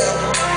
Yeah.